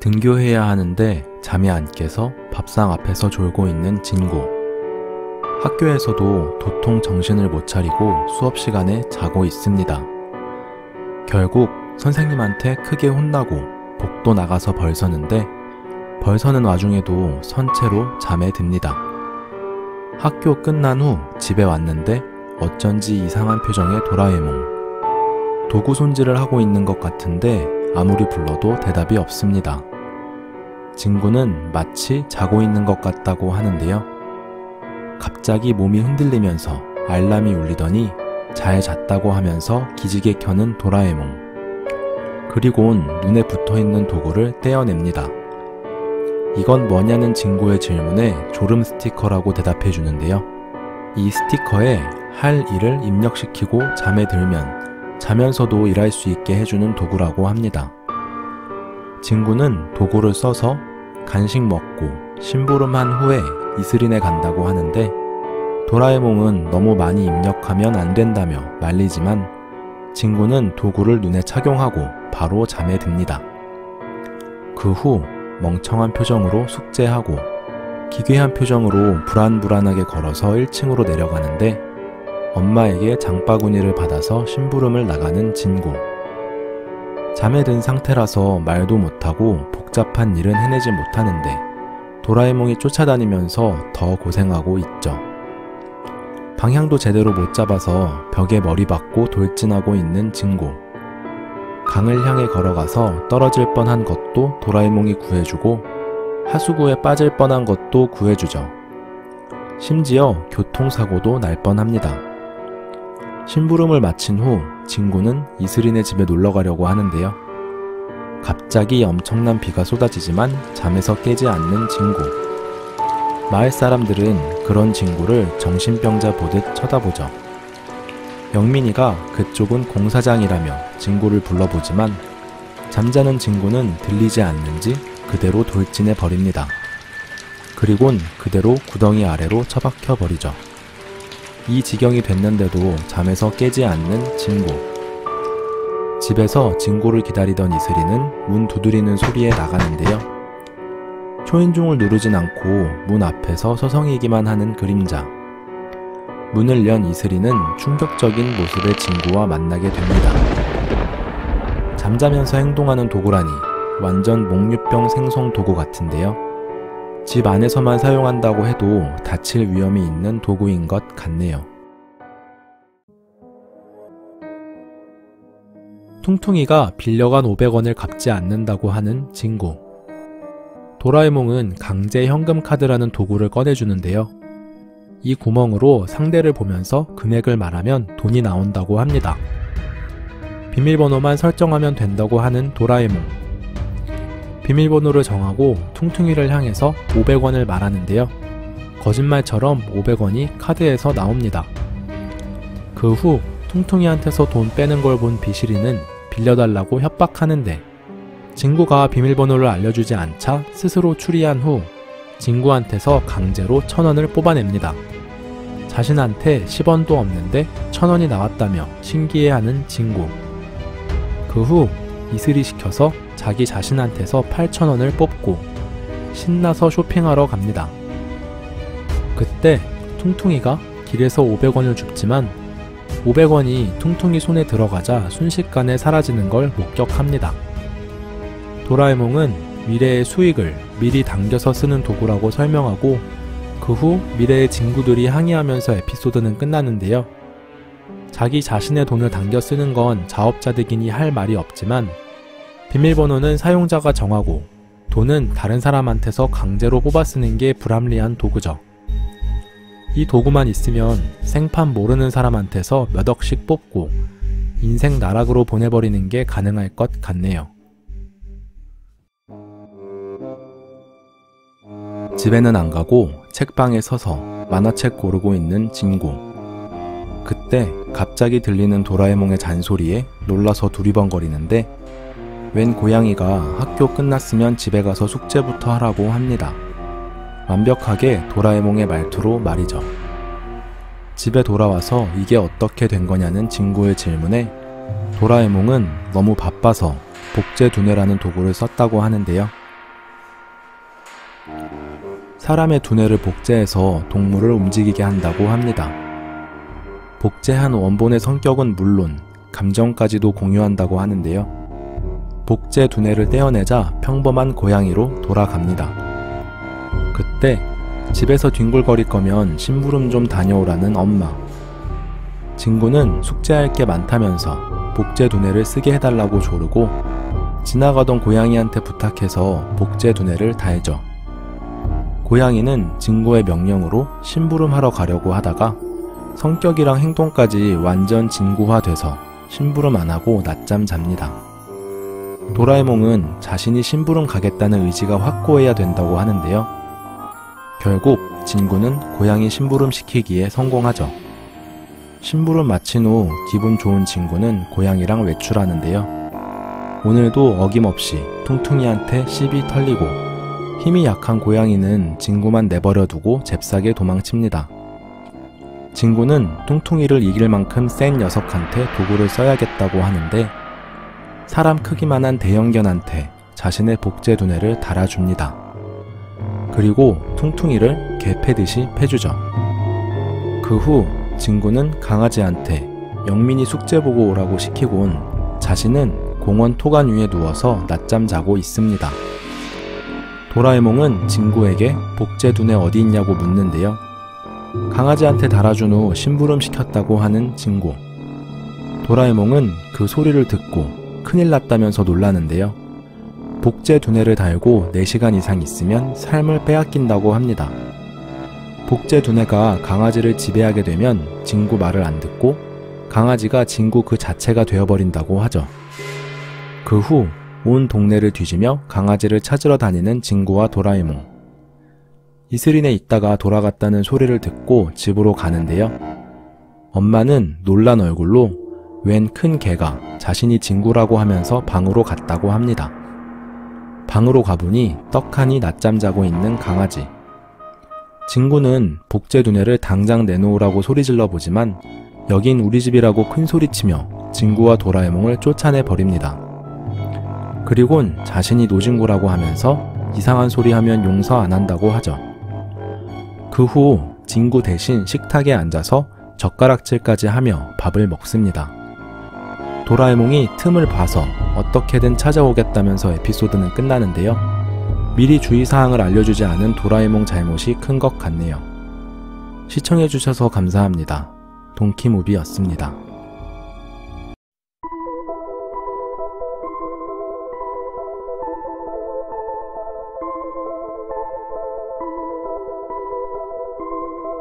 등교해야 하는데 잠이 안 깨서 밥상 앞에서 졸고 있는 진구. 학교에서도 도통 정신을 못 차리고 수업 시간에 자고 있습니다. 결국 선생님한테 크게 혼나고 복도 나가서 벌서는데 벌서는 와중에도 선체로 잠에 듭니다. 학교 끝난 후 집에 왔는데 어쩐지 이상한 표정의 도라에몽. 도구 손질을 하고 있는 것 같은데 아무리 불러도 대답이 없습니다. 친구는 마치 자고 있는 것 같다고 하는데요. 갑자기 몸이 흔들리면서 알람이 울리더니 잘 잤다고 하면서 기지개 켜는 도라에몽. 그리곤 눈에 붙어 있는 도구를 떼어냅니다. 이건 뭐냐는 친구의 질문에 졸음 스티커라고 대답해 주는데요. 이 스티커에 할 일을 입력시키고 잠에 들면 자면서도 일할 수 있게 해주는 도구라고 합니다. 친구는 도구를 써서 간식 먹고 심부름한 후에 이슬인에 간다고 하는데 도라에몽은 너무 많이 입력하면 안 된다며 말리지만 친구는 도구를 눈에 착용하고 바로 잠에 듭니다. 그 후 멍청한 표정으로 숙제하고 기괴한 표정으로 불안불안하게 걸어서 1층으로 내려가는데 엄마에게 장바구니를 받아서 심부름을 나가는 진구. 잠에 든 상태라서 말도 못하고 복잡한 일은 해내지 못하는데 도라에몽이 쫓아다니면서 더 고생하고 있죠. 방향도 제대로 못 잡아서 벽에 머리 박고 돌진하고 있는 진구. 강을 향해 걸어가서 떨어질 뻔한 것도 도라에몽이 구해주고 하수구에 빠질 뻔한 것도 구해주죠. 심지어 교통사고도 날 뻔합니다. 심부름을 마친 후 진구는 이슬인의 집에 놀러 가려고 하는데요. 갑자기 엄청난 비가 쏟아지지만 잠에서 깨지 않는 진구. 마을 사람들은 그런 진구를 정신병자 보듯 쳐다보죠. 영민이가 그쪽은 공사장이라며 진구를 불러보지만 잠자는 진구는 들리지 않는지 그대로 돌진해 버립니다. 그리곤 그대로 구덩이 아래로 처박혀 버리죠. 이 지경이 됐는데도 잠에서 깨지 않는 진구. 집에서 진구를 기다리던 이슬이는 문 두드리는 소리에 나가는데요. 초인종을 누르진 않고 문 앞에서 서성이기만 하는 그림자. 문을 연 이슬이는 충격적인 모습의 진구와 만나게 됩니다. 잠자면서 행동하는 도구라니 완전 목류병 생성 도구 같은데요. 집 안에서만 사용한다고 해도 다칠 위험이 있는 도구인 것 같네요. 퉁퉁이가 빌려간 500원을 갚지 않는다고 하는 진구. 도라에몽은 강제 현금 카드라는 도구를 꺼내주는데요. 이 구멍으로 상대를 보면서 금액을 말하면 돈이 나온다고 합니다. 비밀번호만 설정하면 된다고 하는 도라에몽. 비밀번호를 정하고 퉁퉁이를 향해서 500원을 말하는데요. 거짓말처럼 500원이 카드에서 나옵니다. 그 후 퉁퉁이한테서 돈 빼는 걸 본 비실이는 빌려달라고 협박하는데 진구가 비밀번호를 알려주지 않자 스스로 추리한 후 진구한테서 강제로 천원을 뽑아냅니다. 자신한테 10원도 없는데 천원이 나왔다며 신기해하는 진구. 그 후 이슬이 시켜서 자기 자신한테서 8천원을 뽑고 신나서 쇼핑하러 갑니다. 그때 퉁퉁이가 길에서 500원을 줍지만 500원이 퉁퉁이 손에 들어가자 순식간에 사라지는 걸 목격합니다. 도라에몽은 미래의 수익을 미리 당겨서 쓰는 도구라고 설명하고 그 후 미래의 친구들이 항의하면서 에피소드는 끝나는데요. 자기 자신의 돈을 당겨 쓰는 건 자업자득이니 할 말이 없지만 비밀번호는 사용자가 정하고 돈은 다른 사람한테서 강제로 뽑아 쓰는 게 불합리한 도구죠. 이 도구만 있으면 생판 모르는 사람한테서 몇 억씩 뽑고 인생 나락으로 보내버리는 게 가능할 것 같네요. 집에는 안 가고 책방에 서서 만화책 고르고 있는 진구. 그때 갑자기 들리는 도라에몽의 잔소리에 놀라서 두리번거리는데 웬 고양이가 학교 끝났으면 집에 가서 숙제부터 하라고 합니다. 완벽하게 도라에몽의 말투로 말이죠. 집에 돌아와서 이게 어떻게 된 거냐는 친구의 질문에 도라에몽은 너무 바빠서 복제 두뇌라는 도구를 썼다고 하는데요. 사람의 두뇌를 복제해서 동물을 움직이게 한다고 합니다. 복제한 원본의 성격은 물론 감정까지도 공유한다고 하는데요. 복제 두뇌를 떼어내자 평범한 고양이로 돌아갑니다. 그때 집에서 뒹굴거릴 거면 심부름 좀 다녀오라는 엄마. 친구는 숙제할 게 많다면서 복제 두뇌를 쓰게 해달라고 조르고 지나가던 고양이한테 부탁해서 복제 두뇌를 다 해줘. 고양이는 진구의 명령으로 심부름하러 가려고 하다가 성격이랑 행동까지 완전 진구화돼서 심부름 안 하고 낮잠 잡니다. 도라에몽은 자신이 심부름 가겠다는 의지가 확고해야 된다고 하는데요. 결국 진구는 고양이 심부름 시키기에 성공하죠. 심부름 마친 후 기분 좋은 진구는 고양이랑 외출하는데요. 오늘도 어김없이 퉁퉁이한테 씹이 털리고 힘이 약한 고양이는 진구만 내버려 두고 잽싸게 도망칩니다. 진구는 퉁퉁이를 이길 만큼 센 녀석한테 도구를 써야겠다고 하는데 사람 크기만한 대형견한테 자신의 복제 두뇌를 달아줍니다. 그리고 퉁퉁이를 개 패듯이 패주죠. 그 후 진구는 강아지한테 영민이 숙제 보고 오라고 시키곤 자신은 공원 토간 위에 누워서 낮잠 자고 있습니다. 도라에몽은 진구에게 복제 두뇌 어디 있냐고 묻는데요. 강아지한테 달아준 후 심부름 시켰다고 하는 진구. 도라에몽은 그 소리를 듣고 큰일 났다면서 놀라는데요. 복제 두뇌를 달고 4시간 이상 있으면 삶을 빼앗긴다고 합니다. 복제 두뇌가 강아지를 지배하게 되면 진구 말을 안 듣고 강아지가 진구 그 자체가 되어버린다고 하죠. 그 후 온 동네를 뒤지며 강아지를 찾으러 다니는 진구와 도라에몽. 이슬인에 있다가 돌아갔다는 소리를 듣고 집으로 가는데요. 엄마는 놀란 얼굴로 웬 큰 개가 자신이 진구라고 하면서 방으로 갔다고 합니다. 방으로 가보니 떡하니 낮잠 자고 있는 강아지. 진구는 복제 두뇌를 당장 내놓으라고 소리질러 보지만 여긴 우리 집이라고 큰 소리치며 진구와 도라에몽을 쫓아내 버립니다. 그리곤 자신이 노진구라고 하면서 이상한 소리 하면 용서 안 한다고 하죠. 그 후 진구 대신 식탁에 앉아서 젓가락질까지 하며 밥을 먹습니다. 도라에몽이 틈을 봐서 어떻게든 찾아오겠다면서 에피소드는 끝나는데요. 미리 주의사항을 알려주지 않은 도라에몽 잘못이 큰 것 같네요. 시청해주셔서 감사합니다. 동키무비였습니다.